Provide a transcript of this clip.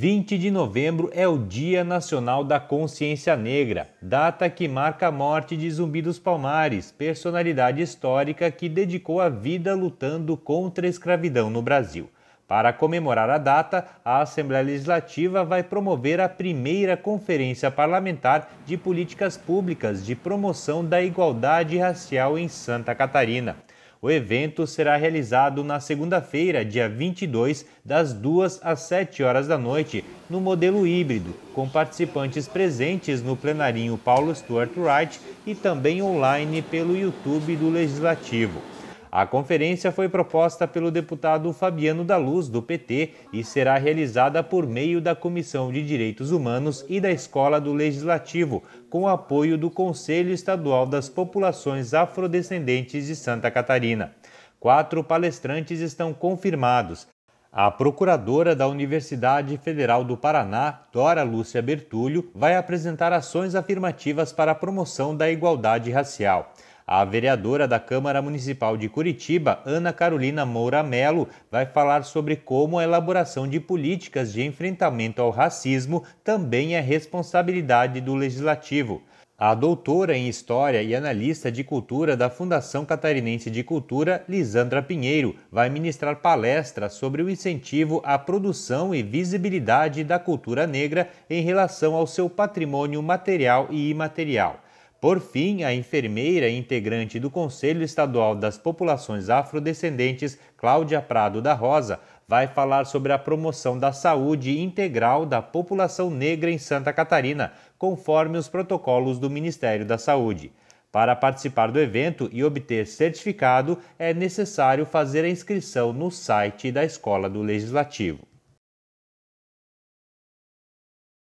20 de novembro é o Dia Nacional da Consciência Negra, data que marca a morte de Zumbi dos Palmares, personalidade histórica que dedicou a vida lutando contra a escravidão no Brasil. Para comemorar a data, a Assembleia Legislativa vai promover a primeira Conferência Parlamentar de Políticas Públicas de Promoção da Igualdade Racial em Santa Catarina. O evento será realizado na segunda-feira, dia 22, das 2 às 7 horas da noite, no modelo híbrido, com participantes presentes no plenarinho Paulo Stuart Wright e também online pelo YouTube do Legislativo. A conferência foi proposta pelo deputado Fabiano da Luz, do PT, e será realizada por meio da Comissão de Direitos Humanos e da Escola do Legislativo, com apoio do Conselho Estadual das Populações Afrodescendentes de Santa Catarina. Quatro palestrantes estão confirmados. A procuradora da Universidade Federal do Paraná, Dora Lúcia Bertulho, vai apresentar ações afirmativas para a promoção da igualdade racial. A vereadora da Câmara Municipal de Curitiba, Ana Carolina Moura Melo, vai falar sobre como a elaboração de políticas de enfrentamento ao racismo também é responsabilidade do legislativo. A doutora em História e analista de cultura da Fundação Catarinense de Cultura, Lisandra Pinheiro, vai ministrar palestra sobre o incentivo à produção e visibilidade da cultura negra em relação ao seu patrimônio material e imaterial. Por fim, a enfermeira integrante do Conselho Estadual das Populações Afrodescendentes, Cláudia Prado da Rosa, vai falar sobre a promoção da saúde integral da população negra em Santa Catarina, conforme os protocolos do Ministério da Saúde. Para participar do evento e obter certificado, é necessário fazer a inscrição no site da Escola do Legislativo.